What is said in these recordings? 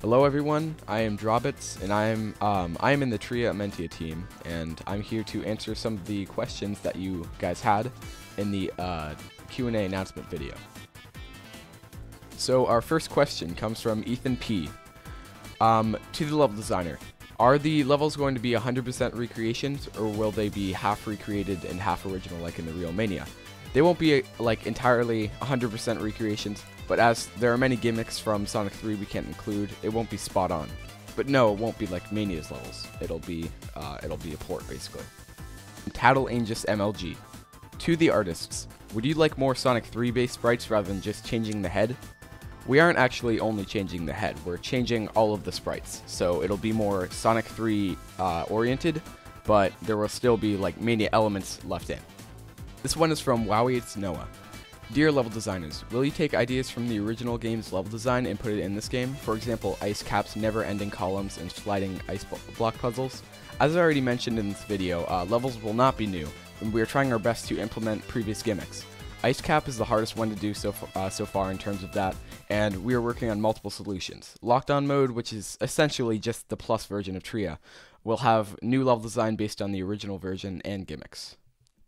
Hello everyone, I am Drobits, and I am um, I am in the Tria Amentia team, and I'm here to answer some of the questions that you guys had in the uh, Q&A announcement video. So our first question comes from Ethan P. Um, to the level designer, are the levels going to be 100% recreations, or will they be half recreated and half original like in the real Mania? They won't be like entirely 100% recreations, but as there are many gimmicks from Sonic 3 we can't include, it won't be spot on. But no, it won't be like Mania's levels. It'll be uh, it'll be a port basically. Tattle Angus MLG. To the artists, would you like more Sonic 3 based sprites rather than just changing the head? We aren't actually only changing the head, we're changing all of the sprites. So it'll be more Sonic 3 uh, oriented, but there will still be like Mania elements left in. This one is from Wowie It's Noah. Dear level designers, will you take ideas from the original game's level design and put it in this game? For example, ice caps, never ending columns, and sliding ice block puzzles? As I already mentioned in this video, uh, levels will not be new, and we are trying our best to implement previous gimmicks. Ice cap is the hardest one to do so, uh, so far in terms of that, and we are working on multiple solutions. Locked On mode, which is essentially just the plus version of Tria, will have new level design based on the original version and gimmicks.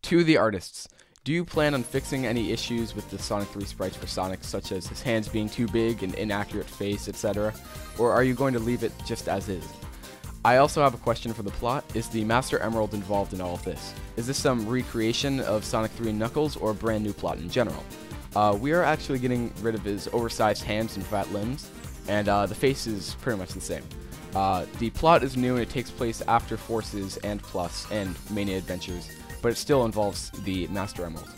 To the artists, do you plan on fixing any issues with the Sonic 3 sprites for Sonic, such as his hands being too big, an inaccurate face, etc., or are you going to leave it just as is? I also have a question for the plot. Is the Master Emerald involved in all of this? Is this some recreation of Sonic 3 and Knuckles, or a brand new plot in general? Uh, we are actually getting rid of his oversized hands and fat limbs, and uh, the face is pretty much the same. Uh, the plot is new and it takes place after Forces and Plus and Mania Adventures, but it still involves the Master Emerald.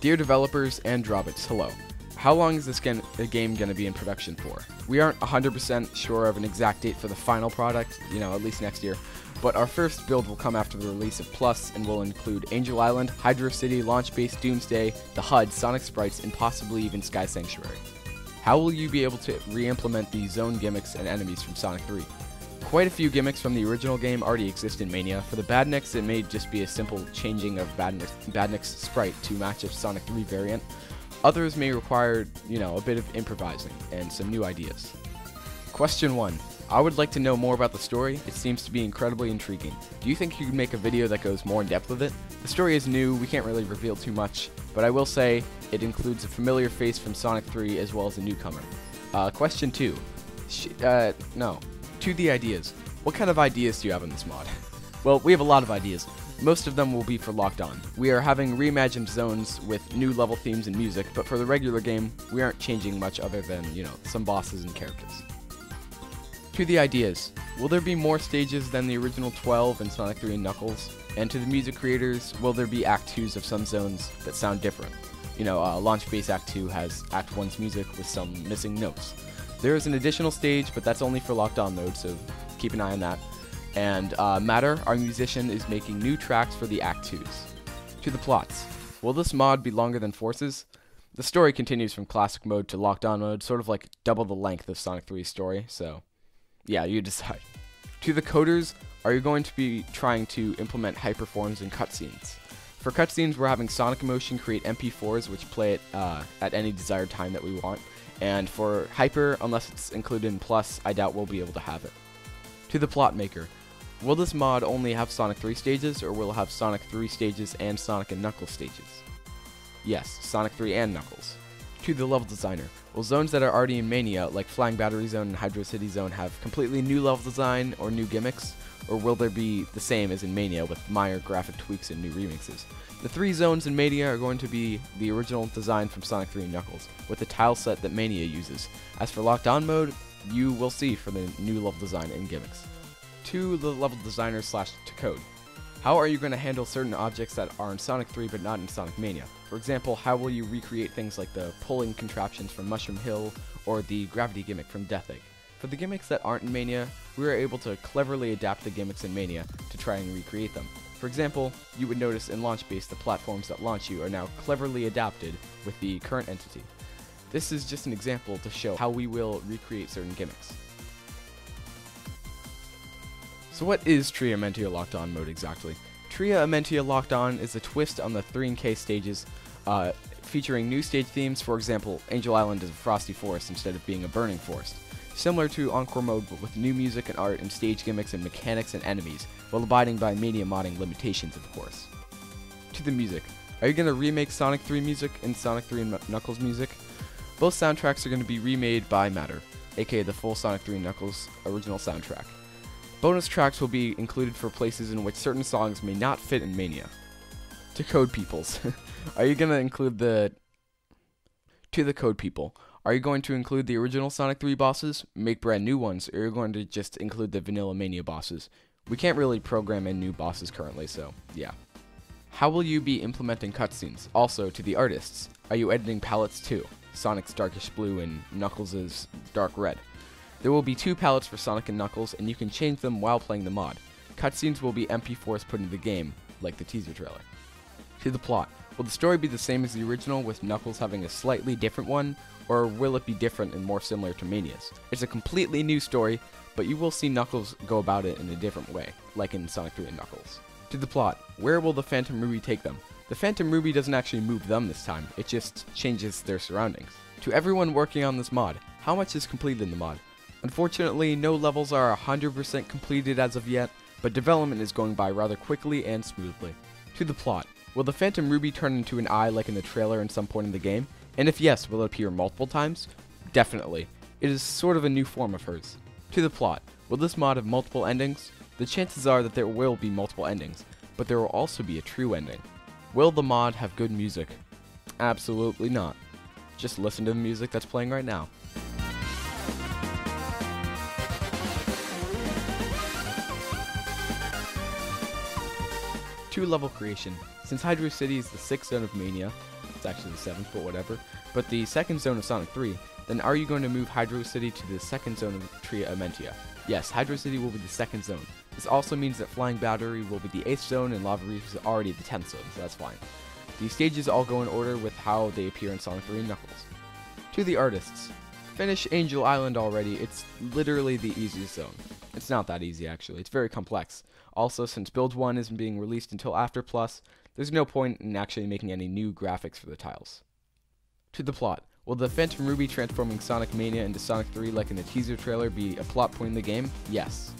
Dear developers and Drobits, hello. How long is this game going to be in production for? We aren't 100% sure of an exact date for the final product, you know, at least next year, but our first build will come after the release of Plus and will include Angel Island, Hydro City, Launch Base, Doomsday, the HUD, Sonic Sprites, and possibly even Sky Sanctuary. How will you be able to re-implement the zone gimmicks and enemies from Sonic 3? Quite a few gimmicks from the original game already exist in Mania. For the Badniks, it may just be a simple changing of Badniks, Badnik's sprite to match a Sonic 3 variant. Others may require, you know, a bit of improvising and some new ideas. Question 1. I would like to know more about the story. It seems to be incredibly intriguing. Do you think you could make a video that goes more in depth with it? The story is new, we can't really reveal too much, but I will say it includes a familiar face from Sonic 3 as well as a newcomer. Uh, question 2. Sh uh, no to the ideas. What kind of ideas do you have in this mod? well, we have a lot of ideas. Most of them will be for Locked On. We are having reimagined zones with new level themes and music, but for the regular game, we aren't changing much other than, you know, some bosses and characters. To the ideas. Will there be more stages than the original 12 in Sonic 3 and Knuckles? And to the music creators, will there be Act 2s of some zones that sound different? You know, uh, Launch Base Act 2 has Act 1's music with some missing notes. There is an additional stage, but that's only for locked on mode, so keep an eye on that. And uh, Matter, our musician, is making new tracks for the Act 2s. To the plots. Will this mod be longer than Forces? The story continues from classic mode to locked on mode, sort of like double the length of Sonic 3's story, so yeah, you decide. To the coders, are you going to be trying to implement hyperforms and cutscenes? For cutscenes, we're having Sonic Emotion create MP4s which play it uh, at any desired time that we want. And for Hyper, unless it's included in Plus, I doubt we'll be able to have it. To the plot maker. Will this mod only have Sonic 3 stages, or will it have Sonic 3 stages and Sonic and Knuckles stages? Yes, Sonic 3 and Knuckles. To the level designer. Will zones that are already in Mania, like Flying Battery Zone and Hydro City Zone, have completely new level design or new gimmicks? Or will there be the same as in Mania with minor graphic tweaks and new remixes? The three zones in Mania are going to be the original design from Sonic 3 and Knuckles, with the tile set that Mania uses. As for Locked On mode, you will see for the new level design and gimmicks. To the level designer slash to code. How are you going to handle certain objects that are in Sonic 3 but not in Sonic Mania? For example, how will you recreate things like the pulling contraptions from Mushroom Hill or the gravity gimmick from Death Egg? For the gimmicks that aren't in Mania, we were able to cleverly adapt the gimmicks in Mania to try and recreate them. For example, you would notice in Launch Base the platforms that launch you are now cleverly adapted with the current entity. This is just an example to show how we will recreate certain gimmicks. So what is Tria Amentia Locked On mode exactly? Tria Amentia Locked On is a twist on the 3 and K stages, uh, featuring new stage themes, for example, Angel Island is a frosty forest instead of being a burning forest. Similar to Encore mode but with new music and art and stage gimmicks and mechanics and enemies, while abiding by Mania modding limitations, of course. To the music. Are you going to remake Sonic 3 music and Sonic 3 and Knuckles music? Both soundtracks are going to be remade by Matter, aka the full Sonic 3 Knuckles original soundtrack. Bonus tracks will be included for places in which certain songs may not fit in Mania. To Code Peoples. are you going to include the. To the Code People. Are you going to include the original Sonic 3 bosses, make brand new ones, or are you going to just include the Vanilla Mania bosses? We can't really program in new bosses currently, so yeah. How will you be implementing cutscenes? Also, to the artists, are you editing palettes too? Sonic's Darkish Blue and Knuckles' Dark Red. There will be two palettes for Sonic and Knuckles, and you can change them while playing the mod. Cutscenes will be MP4s put into the game, like the teaser trailer. To the plot. Will the story be the same as the original, with Knuckles having a slightly different one, or will it be different and more similar to Mania's? It's a completely new story, but you will see Knuckles go about it in a different way, like in Sonic 3 and Knuckles. To the plot. Where will the Phantom Ruby take them? The Phantom Ruby doesn't actually move them this time, it just changes their surroundings. To everyone working on this mod, how much is completed in the mod? Unfortunately, no levels are 100% completed as of yet, but development is going by rather quickly and smoothly. To the plot. Will the Phantom Ruby turn into an eye like in the trailer at some point in the game? And if yes, will it appear multiple times? Definitely. It is sort of a new form of hers. To the plot. Will this mod have multiple endings? The chances are that there will be multiple endings, but there will also be a true ending. Will the mod have good music? Absolutely not. Just listen to the music that's playing right now. two level creation. Since Hydro City is the sixth zone of Mania, it's actually the seventh, but whatever, but the second zone of Sonic 3, then are you going to move Hydro City to the second zone of Tria Amentia? Yes, Hydro City will be the second zone. This also means that Flying Battery will be the 8th zone and Lava Reef is already the 10th zone, so that's fine. The stages all go in order with how they appear in Sonic 3 and Knuckles. To the artists. Finish Angel Island already, it's literally the easiest zone. It's not that easy actually, it's very complex. Also, since Build 1 isn't being released until after Plus, there's no point in actually making any new graphics for the tiles. To the plot. Will the Phantom Ruby transforming Sonic Mania into Sonic 3 like in the teaser trailer be a plot point in the game? Yes.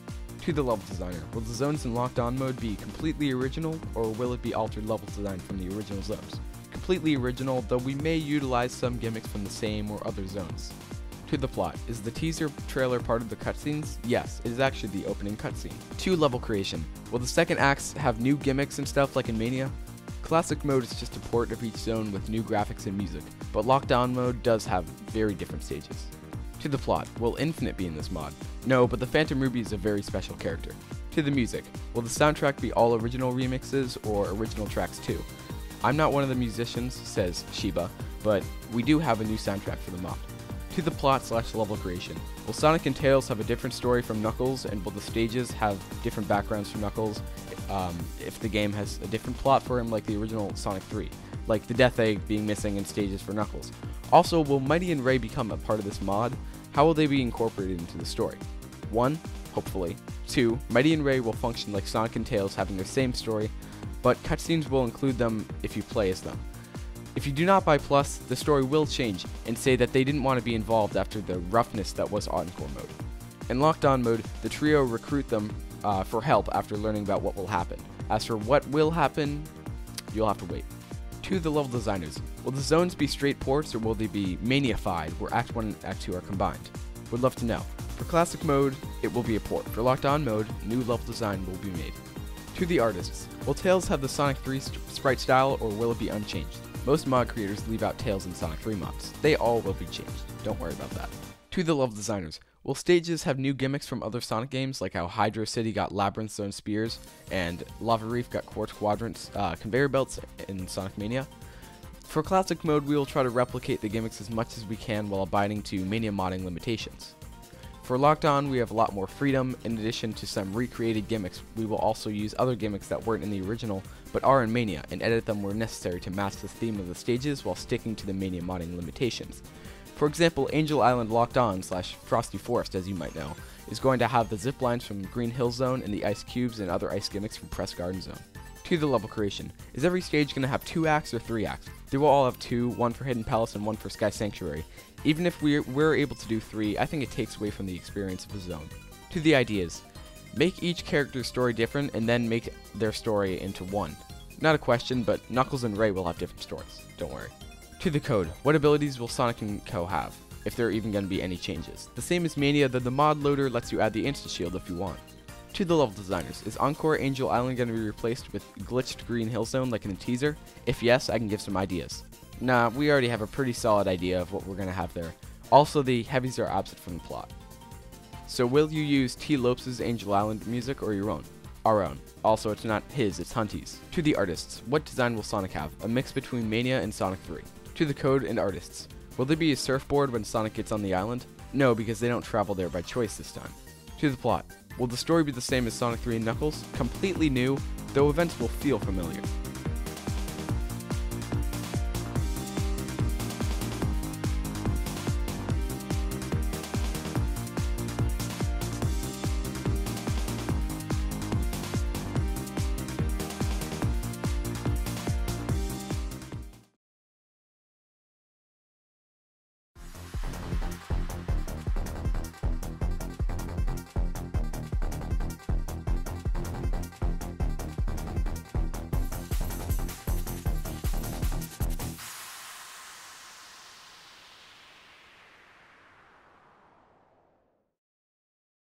To the level designer. Will the zones in Locked On mode be completely original, or will it be altered level design from the original zones? Completely original, though we may utilize some gimmicks from the same or other zones. To the plot. Is the teaser trailer part of the cutscenes? Yes, it is actually the opening cutscene. To level creation. Will the second acts have new gimmicks and stuff like in Mania? Classic mode is just a port of each zone with new graphics and music, but Locked On mode does have very different stages. To the plot. Will Infinite be in this mod? No, but the Phantom Ruby is a very special character. To the music. Will the soundtrack be all original remixes or original tracks too? I'm not one of the musicians, says Shiba, but we do have a new soundtrack for the mod to the plot slash level creation. Will Sonic and Tails have a different story from Knuckles, and will the stages have different backgrounds from Knuckles um, if the game has a different plot for him like the original Sonic 3, like the Death Egg being missing in stages for Knuckles? Also, will Mighty and Ray become a part of this mod? How will they be incorporated into the story? 1. Hopefully. 2. Mighty and Ray will function like Sonic and Tails having the same story, but cutscenes will include them if you play as them. If you do not buy Plus, the story will change and say that they didn't want to be involved after the roughness that was Encore mode. In Locked On mode, the trio recruit them uh, for help after learning about what will happen. As for what will happen, you'll have to wait. To the level designers, will the zones be straight ports or will they be manified where Act 1 and Act 2 are combined? Would love to know. For Classic mode, it will be a port. For Locked On mode, new level design will be made. To the artists, will Tails have the Sonic 3 sprite style or will it be unchanged? Most mod creators leave out Tails and Sonic 3 mods. They all will be changed. Don't worry about that. To the level designers, will stages have new gimmicks from other Sonic games, like how Hydro City got Labyrinth Zone spears and Lava Reef got Quartz Quadrants uh, conveyor belts in Sonic Mania? For Classic mode, we will try to replicate the gimmicks as much as we can while abiding to Mania modding limitations. For Locked On, we have a lot more freedom. In addition to some recreated gimmicks, we will also use other gimmicks that weren't in the original but are in Mania and edit them where necessary to match the theme of the stages while sticking to the Mania modding limitations. For example, Angel Island Locked On slash Frosty Forest, as you might know, is going to have the zip lines from Green Hill Zone and the ice cubes and other ice gimmicks from Press Garden Zone. To the level creation. Is every stage going to have two acts or three acts? They will all have two, one for Hidden Palace and one for Sky Sanctuary. Even if we're, we're able to do three, I think it takes away from the experience of a zone. To the ideas. Make each character's story different and then make their story into one. Not a question, but Knuckles and Ray will have different stories. Don't worry. To the code. What abilities will Sonic and Co have? If there are even going to be any changes. The same as Mania, that the mod loader lets you add the Insta Shield if you want. To the level designers, is Encore Angel Island going to be replaced with glitched Green Hill Zone like in the teaser? If yes, I can give some ideas. Nah, we already have a pretty solid idea of what we're going to have there. Also, the heavies are absent from the plot. So will you use T. Lopes' Angel Island music or your own? Our own. Also, it's not his, it's Hunty's. To the artists, what design will Sonic have? A mix between Mania and Sonic 3. To the code and artists, will there be a surfboard when Sonic gets on the island? No, because they don't travel there by choice this time. To the plot, Will the story be the same as Sonic 3 and Knuckles? Completely new, though events will feel familiar.